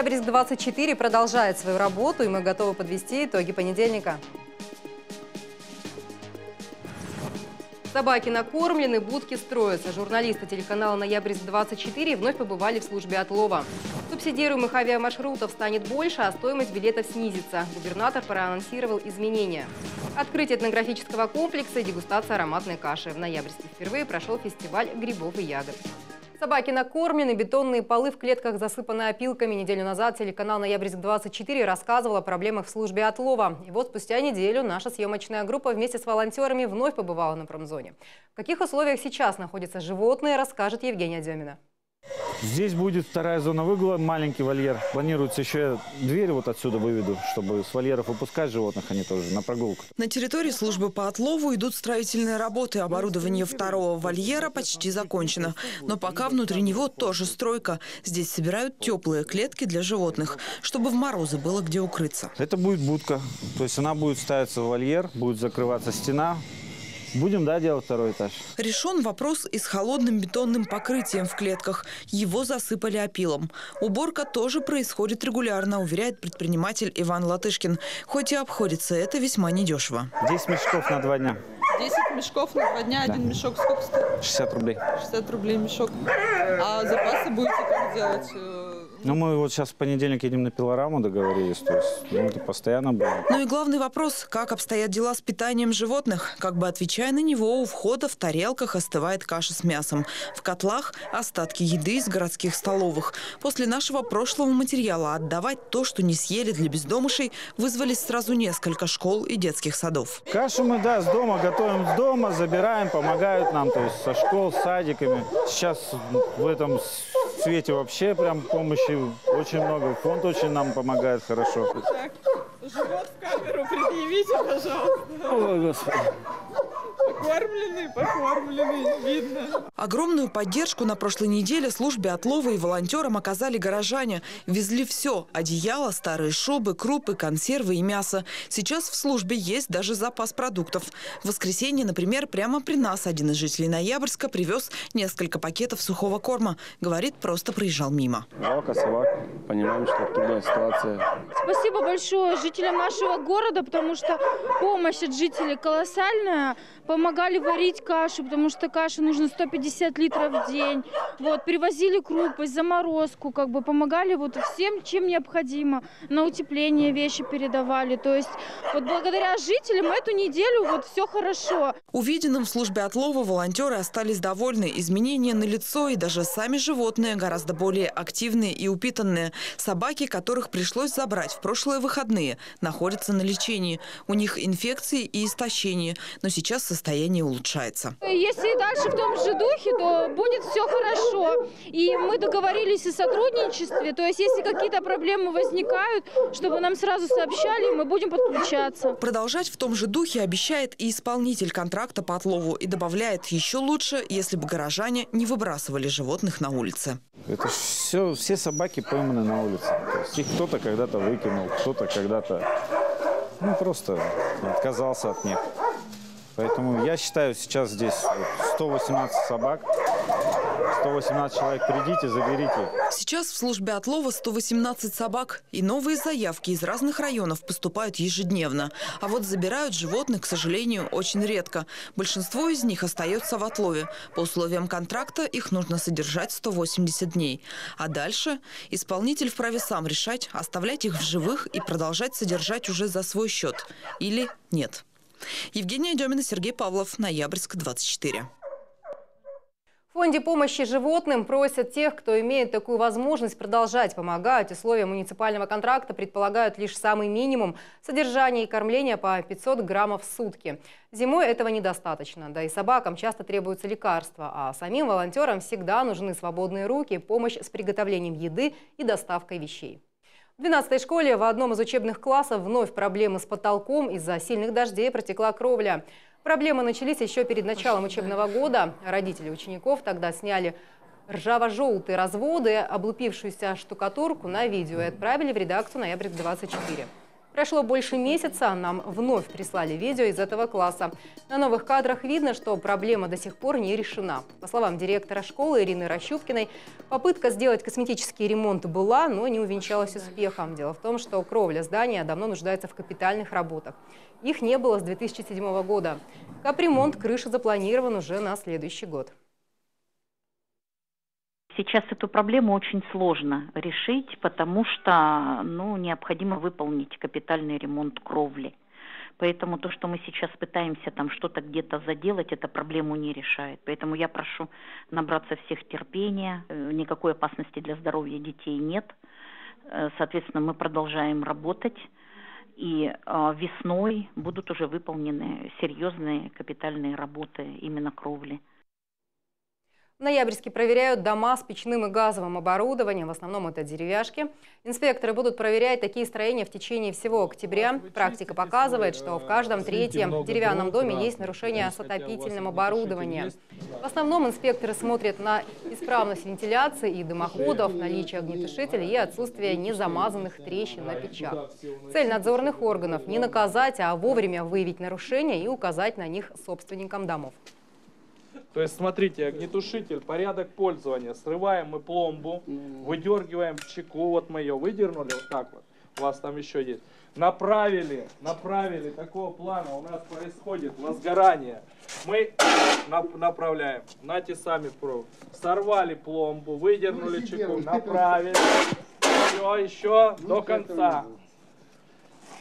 Ноябрьск-24 продолжает свою работу, и мы готовы подвести итоги понедельника. Собаки накормлены, будки строятся. Журналисты телеканала «Ноябрьск-24» вновь побывали в службе отлова. Субсидируемых авиамаршрутов станет больше, а стоимость билетов снизится. Губернатор проанонсировал изменения. Открытие этнографического комплекса и дегустация ароматной каши. В ноябрьске впервые прошел фестиваль грибов и ягод. Собаки накормлены, бетонные полы в клетках засыпаны опилками. Неделю назад телеканал «Ноябрьск-24» рассказывал о проблемах в службе отлова. И вот спустя неделю наша съемочная группа вместе с волонтерами вновь побывала на промзоне. В каких условиях сейчас находятся животные, расскажет Евгения Демина. Здесь будет вторая зона выгула, маленький вольер. Планируется еще дверь вот отсюда выведу, чтобы с вольеров выпускать животных, они тоже на прогулку. На территории службы по отлову идут строительные работы. Оборудование второго вольера почти закончено. Но пока внутри него тоже стройка. Здесь собирают теплые клетки для животных, чтобы в морозы было где укрыться. Это будет будка. То есть она будет ставиться в вольер, будет закрываться стена, Будем, да, делать второй этаж? Решен вопрос и с холодным бетонным покрытием в клетках. Его засыпали опилом. Уборка тоже происходит регулярно, уверяет предприниматель Иван Латышкин. Хоть и обходится это весьма недешево. 10 мешков на два дня. 10 мешков на два дня. Да. Один мешок сколько стоит? 60 рублей. 60 рублей мешок. А запасы будете как делать? Ну, мы вот сейчас в понедельник едем на пилораму, договорились, то есть ну, это постоянно было. Ну и главный вопрос, как обстоят дела с питанием животных? Как бы отвечая на него, у входа в тарелках остывает каша с мясом. В котлах остатки еды из городских столовых. После нашего прошлого материала отдавать то, что не съели для бездомышей, вызвались сразу несколько школ и детских садов. Кашу мы, да, с дома готовим с дома, забираем, помогают нам, то есть со школ, садиками. Сейчас в этом свете вообще прям помощи очень много. Фонд очень нам помогает хорошо. Так, живот в камеру предъявите, пожалуйста. Ой, Господи. Покормленный, покормленный, видно. Огромную поддержку на прошлой неделе службе отлова и волонтерам оказали горожане. Везли все – одеяло, старые шубы, крупы, консервы и мясо. Сейчас в службе есть даже запас продуктов. В воскресенье, например, прямо при нас один из жителей Ноябрьска привез несколько пакетов сухого корма. Говорит, просто проезжал мимо. Жалко собак. Понимаем, что трудная ситуация. Спасибо большое жителям нашего города, потому что помощь от жителей колоссальная. Помогали варить кашу, потому что каши нужно 150 литров в день. Вот, привозили крупы, заморозку, как бы помогали вот всем, чем необходимо. На утепление вещи передавали. То есть вот благодаря жителям эту неделю вот все хорошо. Увиденным в службе отлова волонтеры остались довольны. Изменения на лицо и даже сами животные гораздо более активные и упитанные. Собаки, которых пришлось забрать в прошлые выходные, находятся на лечении. У них инфекции и истощение. Но сейчас состояние улучшается. Если дальше в том же духе, то будет все хорошо. И мы договорились о сотрудничестве. То есть если какие-то проблемы возникают, чтобы нам сразу сообщали, мы будем подключаться. Продолжать в том же духе обещает и исполнитель контракта по отлову. И добавляет еще лучше, если бы горожане не выбрасывали животных на улице. Это все, все собаки пойманы на улице. То есть их кто-то когда-то выкинул, кто-то когда-то ну, просто отказался от них. Поэтому я считаю, сейчас здесь 118 собак. 118 человек, придите, заберите. Сейчас в службе отлова 118 собак. И новые заявки из разных районов поступают ежедневно. А вот забирают животных, к сожалению, очень редко. Большинство из них остается в отлове. По условиям контракта их нужно содержать 180 дней. А дальше исполнитель вправе сам решать, оставлять их в живых и продолжать содержать уже за свой счет. Или нет. Евгения Демина, Сергей Павлов, Ноябрьск, 24. В фонде помощи животным просят тех, кто имеет такую возможность продолжать помогать. Условия муниципального контракта предполагают лишь самый минимум содержания и кормления по 500 граммов в сутки. Зимой этого недостаточно, да и собакам часто требуются лекарства, а самим волонтерам всегда нужны свободные руки, помощь с приготовлением еды и доставкой вещей. В 12-й школе в одном из учебных классов вновь проблемы с потолком. Из-за сильных дождей протекла кровля. Проблемы начались еще перед началом учебного года. Родители учеников тогда сняли ржаво-желтые разводы, облупившуюся штукатурку на видео и отправили в редакцию «Ноябрь-24». Прошло больше месяца, нам вновь прислали видео из этого класса. На новых кадрах видно, что проблема до сих пор не решена. По словам директора школы Ирины Рощупкиной, попытка сделать косметический ремонт была, но не увенчалась успехом. Дело в том, что кровля здания давно нуждается в капитальных работах. Их не было с 2007 года. Капремонт крыши запланирован уже на следующий год. Сейчас эту проблему очень сложно решить, потому что ну, необходимо выполнить капитальный ремонт кровли. Поэтому то, что мы сейчас пытаемся там что-то где-то заделать, это проблему не решает. Поэтому я прошу набраться всех терпения, э, никакой опасности для здоровья детей нет. Э, соответственно, мы продолжаем работать, и э, весной будут уже выполнены серьезные капитальные работы именно кровли. В Ноябрьске проверяют дома с печным и газовым оборудованием, в основном это деревяшки. Инспекторы будут проверять такие строения в течение всего октября. Практика показывает, что в каждом третьем деревянном доме есть нарушения с отопительным оборудованием. В основном инспекторы смотрят на исправность вентиляции и дымоходов, наличие огнетушителей и отсутствие незамазанных трещин на печах. Цель надзорных органов – не наказать, а вовремя выявить нарушения и указать на них собственникам домов. То есть, смотрите, огнетушитель, порядок пользования. Срываем мы пломбу, выдергиваем чеку, вот мы ее выдернули, вот так вот. У вас там еще есть. Направили, направили, такого плана у нас происходит возгорание. Мы направляем, на те сами пробы. Сорвали пломбу, выдернули чеку, направили. Все, еще до конца.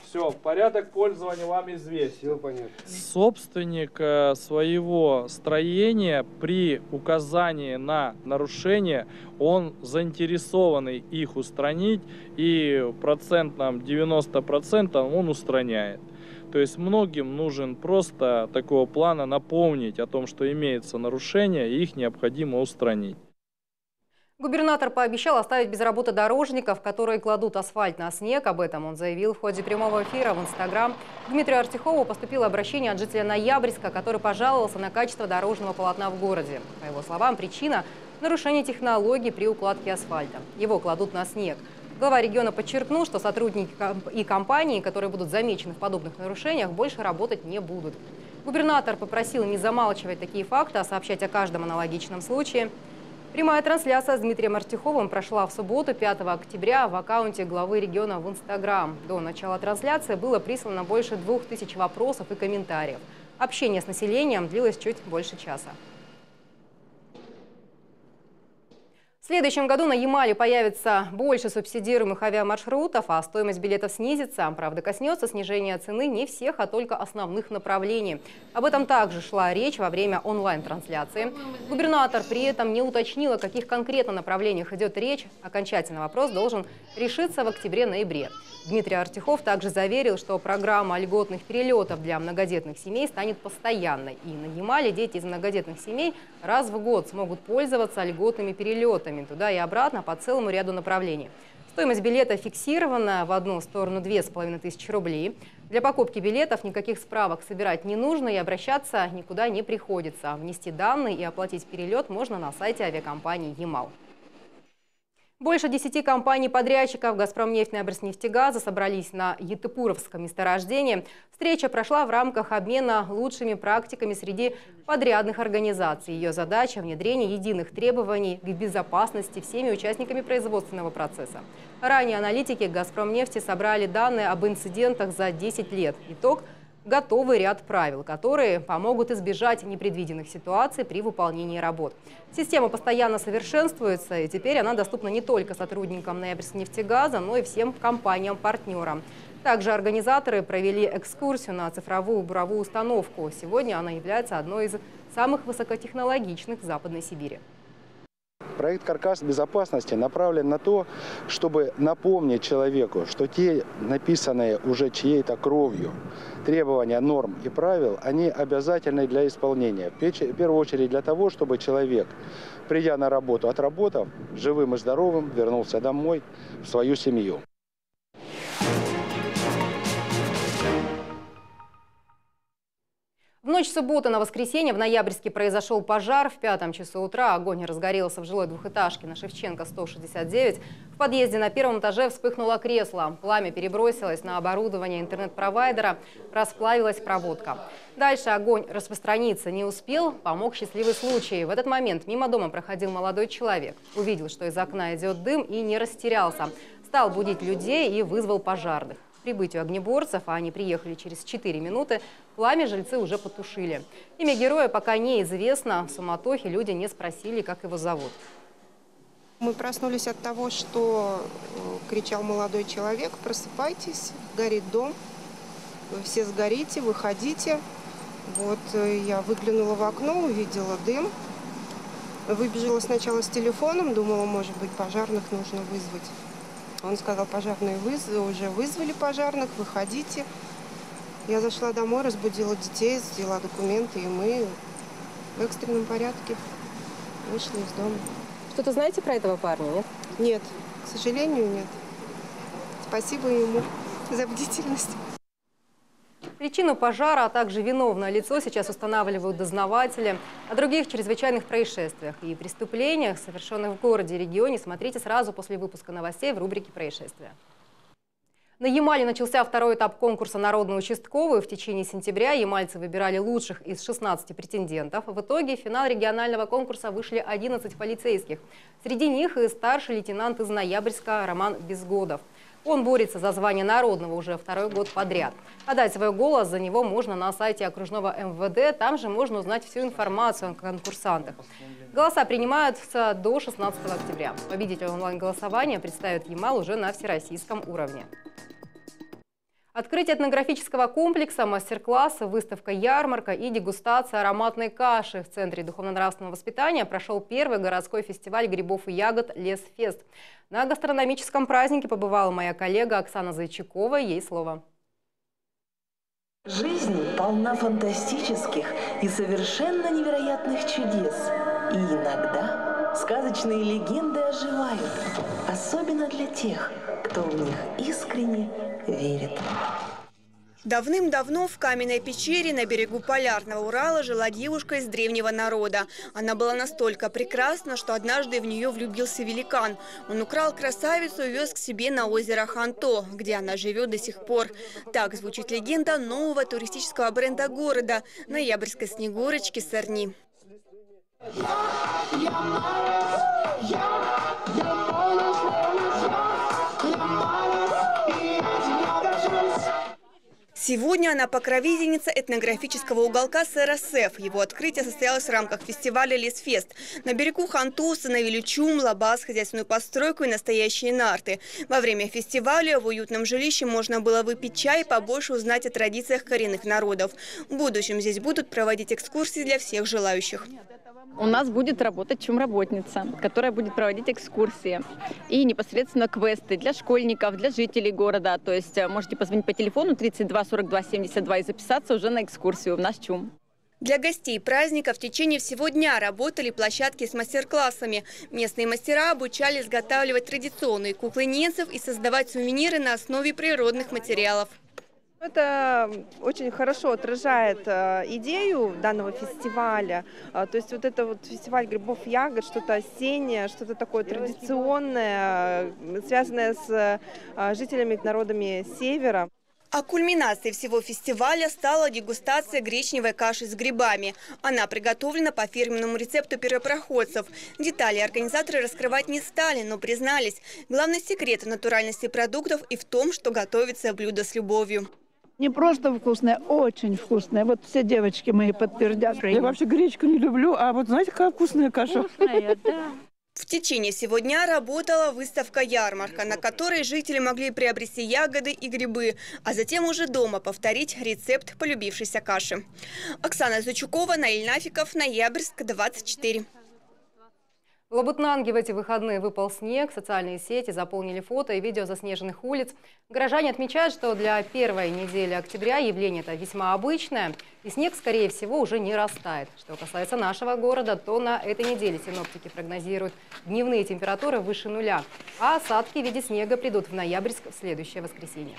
Все, порядок пользования вам известен. Все понятно. Собственник своего строения при указании на нарушение, он заинтересованный их устранить и процентном 90% он устраняет. То есть многим нужен просто такого плана напомнить о том, что имеется нарушение и их необходимо устранить. Губернатор пообещал оставить без работы дорожников, которые кладут асфальт на снег. Об этом он заявил в ходе прямого эфира в Инстаграм. Дмитрию Артихову поступило обращение от жителя Ноябрьска, который пожаловался на качество дорожного полотна в городе. По его словам, причина – нарушение технологий при укладке асфальта. Его кладут на снег. Глава региона подчеркнул, что сотрудники и компании, которые будут замечены в подобных нарушениях, больше работать не будут. Губернатор попросил не замалчивать такие факты, а сообщать о каждом аналогичном случае – Прямая трансляция с Дмитрием Артюховым прошла в субботу, 5 октября, в аккаунте главы региона в Инстаграм. До начала трансляции было прислано больше двух тысяч вопросов и комментариев. Общение с населением длилось чуть больше часа. В следующем году на Ямале появится больше субсидируемых авиамаршрутов, а стоимость билетов снизится. Правда, коснется снижения цены не всех, а только основных направлений. Об этом также шла речь во время онлайн-трансляции. Губернатор при этом не уточнил, о каких конкретно направлениях идет речь. Окончательный вопрос должен решиться в октябре-ноябре. Дмитрий Артихов также заверил, что программа льготных перелетов для многодетных семей станет постоянной. И на Ямале дети из многодетных семей раз в год смогут пользоваться льготными перелетами туда и обратно по целому ряду направлений. Стоимость билета фиксирована в одну сторону 2500 рублей. Для покупки билетов никаких справок собирать не нужно и обращаться никуда не приходится. Внести данные и оплатить перелет можно на сайте авиакомпании «Ямал». Больше десяти компаний-подрядчиков «Газпромнефть» «Нефтегаза» собрались на Етыпуровском месторождении. Встреча прошла в рамках обмена лучшими практиками среди подрядных организаций. Ее задача – внедрение единых требований к безопасности всеми участниками производственного процесса. Ранее аналитики «Газпромнефти» собрали данные об инцидентах за 10 лет. Итог – готовый ряд правил, которые помогут избежать непредвиденных ситуаций при выполнении работ. Система постоянно совершенствуется, и теперь она доступна не только сотрудникам Ноябрьскнефтегаза, но и всем компаниям-партнерам. Также организаторы провели экскурсию на цифровую буровую установку. Сегодня она является одной из самых высокотехнологичных в Западной Сибири. Проект «Каркас безопасности» направлен на то, чтобы напомнить человеку, что те написанные уже чьей-то кровью требования норм и правил, они обязательны для исполнения. В первую очередь для того, чтобы человек, придя на работу, отработав, живым и здоровым, вернулся домой в свою семью. Ночь субботы на воскресенье в Ноябрьске произошел пожар. В пятом часу утра огонь разгорелся в жилой двухэтажке на Шевченко 169. В подъезде на первом этаже вспыхнуло кресло. Пламя перебросилось на оборудование интернет-провайдера. Расплавилась проводка. Дальше огонь распространиться не успел. Помог счастливый случай. В этот момент мимо дома проходил молодой человек. Увидел, что из окна идет дым и не растерялся. Стал будить людей и вызвал пожарных прибытию огнеборцев, а они приехали через 4 минуты, пламя жильцы уже потушили. Имя героя пока неизвестно. В суматохе люди не спросили, как его зовут. Мы проснулись от того, что э, кричал молодой человек, просыпайтесь, горит дом, вы все сгорите, выходите. Вот э, я выглянула в окно, увидела дым, выбежала сначала с телефоном, думала, может быть, пожарных нужно вызвать. Он сказал, пожарные выз... уже вызвали пожарных, выходите. Я зашла домой, разбудила детей, взяла документы, и мы в экстренном порядке вышли из дома. Что-то знаете про этого парня, нет? Нет, к сожалению, нет. Спасибо ему за бдительность. Причину пожара, а также виновное лицо сейчас устанавливают дознаватели. О других чрезвычайных происшествиях и преступлениях, совершенных в городе и регионе, смотрите сразу после выпуска новостей в рубрике «Происшествия». На Ямале начался второй этап конкурса «Народный участковый». В течение сентября ямальцы выбирали лучших из 16 претендентов. В итоге в финал регионального конкурса вышли 11 полицейских. Среди них и старший лейтенант из Ноябрьска Роман Безгодов. Он борется за звание народного уже второй год подряд. Отдать свой голос за него можно на сайте окружного МВД. Там же можно узнать всю информацию о конкурсантах. Голоса принимаются до 16 октября. Победителя онлайн-голосования представит Ямал уже на всероссийском уровне. Открытие этнографического комплекса, мастер-классы, выставка «Ярмарка» и дегустация ароматной каши. В Центре духовно-нравственного воспитания прошел первый городской фестиваль грибов и ягод «Лесфест». На гастрономическом празднике побывала моя коллега Оксана Зайчакова. Ей слово. Жизнь полна фантастических и совершенно невероятных чудес. И иногда сказочные легенды оживают, особенно для тех, кто в них искренне верит. Давным-давно в каменной пещере на берегу Полярного Урала жила девушка из древнего народа. Она была настолько прекрасна, что однажды в нее влюбился великан. Он украл красавицу и вез к себе на озеро Ханто, где она живет до сих пор. Так звучит легенда нового туристического бренда города – ноябрьской снегурочки Сорни. Я, я, я, Сегодня она покровительница этнографического уголка СРСФ. Его открытие состоялось в рамках фестиваля «Лесфест». На берегу Ханту установили чум, лабаз, хозяйственную постройку и настоящие нарты. Во время фестиваля в уютном жилище можно было выпить чай и побольше узнать о традициях коренных народов. В будущем здесь будут проводить экскурсии для всех желающих. У нас будет работать чумработница, которая будет проводить экскурсии и непосредственно квесты для школьников, для жителей города. То есть э, можете позвонить по телефону 32 42 72 и записаться уже на экскурсию в наш чум. Для гостей праздника в течение всего дня работали площадки с мастер-классами. Местные мастера обучали изготавливать традиционные куклы ненцев и создавать сувениры на основе природных материалов. Это очень хорошо отражает э, идею данного фестиваля. А, то есть вот это вот фестиваль грибов ягод, что-то осеннее, что-то такое традиционное, связанное с э, жителями, народами севера. А кульминацией всего фестиваля стала дегустация гречневой каши с грибами. Она приготовлена по фирменному рецепту первопроходцев. Детали организаторы раскрывать не стали, но признались. Главный секрет натуральности продуктов и в том, что готовится блюдо с любовью. Не просто вкусная, очень вкусная. Вот все девочки мои подтвердят. Я вообще гречку не люблю, а вот знаете, какая вкусная каша. Вкусная, да. В течение всего дня работала выставка-ярмарка, на которой жители могли приобрести ягоды и грибы, а затем уже дома повторить рецепт полюбившейся каши. Оксана Зачукова, Наиль Нафиков, Ноябрьск, 24. В Лабытнанге в эти выходные выпал снег, социальные сети заполнили фото и видео заснеженных улиц. Горожане отмечают, что для первой недели октября явление это весьма обычное, и снег, скорее всего, уже не растает. Что касается нашего города, то на этой неделе синоптики прогнозируют дневные температуры выше нуля, а осадки в виде снега придут в ноябрьск в следующее воскресенье.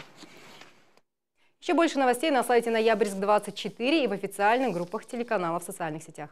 Еще больше новостей на сайте Ноябрьск24 и в официальных группах телеканала в социальных сетях.